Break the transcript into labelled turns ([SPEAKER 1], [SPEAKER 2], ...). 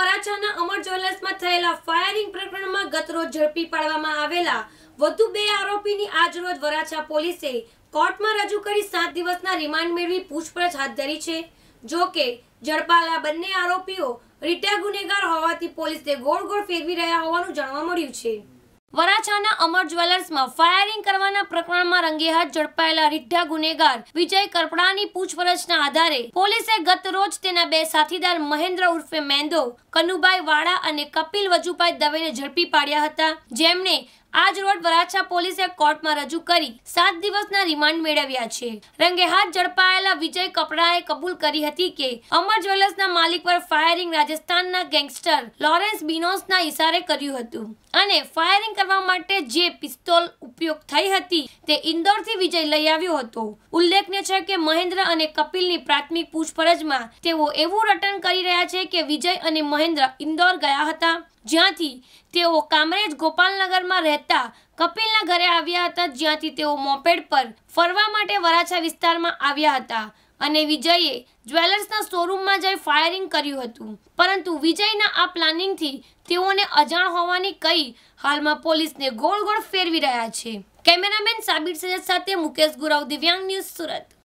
[SPEAKER 1] વરાછાના અમર જ્વેલર્સમાં થયેલા ફાયરિંગ પ્રકરણમાં ગતરોજ ઝડપી પાડવામાં આવેલા વધુ બે આરોપીની આજરોજ વરાછા પોલીસે કોર્ટમાં રજૂ કરી સાત દિવસના રિમાન્ડ મેળવી પૂછપરછ હાથ ધરી છે. જો કે, ઝડપાયેલા બંને આરોપીઓ રીટા ગુનેગાર હોવાથી પોલીસે ગોળ ગોળ ફેરવી રહ્યા હોવાનું જાણવા મળ્યું છે. વરાછાના અમર જ્વેલર્સમાં ફાયરિંગ કરવાના પ્રકરણમાં રંગે હાથ ઝડપાયેલા રીઢા ગુનેગાર વિજય કરપડાની પૂછપરછના આધારે પોલીસે ગત રોજ તેના બે સાથીદાર મહેન્દ્ર ઉર્ફે મેંદો, કનુભાઈ વાળા અને કપિલ વજુભાઈ દવેને ઝડપી પાડ્યા હતા. જેમણે આજ રોડ વરાછા પોલીસે કોર્ટમાં રજૂ કરી સાત દિવસના રિમાન્ડ મેળવ્યા છે. રંગે હાથ ઝડપાયેલા વિજય કપડાએ કબૂલ કરી હતી કે અમર જ્વેલર્સના માલિક પર ફાયરિંગ રાજસ્થાનના ગેંગસ્ટર લોરેન્સ બિનોસના ઇશારે કર્યું હતું અને ફાયરિંગ કરવા માટે જે પિસ્તોલ ઉપયોગ થઈ હતી તે ઇન્દોરથી વિજય લઈ આવ્યો હતો. ઉલ્લેખનીય છે કે મહેન્દ્ર અને કપિલની પ્રાથમિક પૂછપરછમાં તેઓ એવું રટન કરી રહ્યા છે કે વિજય અને મહેન્દ્ર ઇન્દોર ગયા હતા. જ્યાંથી તેઓ કામરેજ ગોપાલનગરમાં રહેતા કપિલના ઘરે આવ્યા હતા જ્યાંથી તેઓ મોપેડ પર ફરવા માટે વરાછા વિસ્તારમાં આવ્યા હતા અને વિજયે જ્વેલર્સના શોરૂમમાં જઈ ફાયરિંગ કર્યું હતું. પરંતુ વિજયના આ પ્લાનિંગથી તેઓને અજાણ હોવાની કહી હાલમાં પોલીસને ગોળ ગોળ ફેરવી રહ્યા છે. કેમેરામેન સાબિર સૈયદ સાથે મુકેશ ગુરાવ, દિવ્યાંગ ન્યૂઝ સુરત.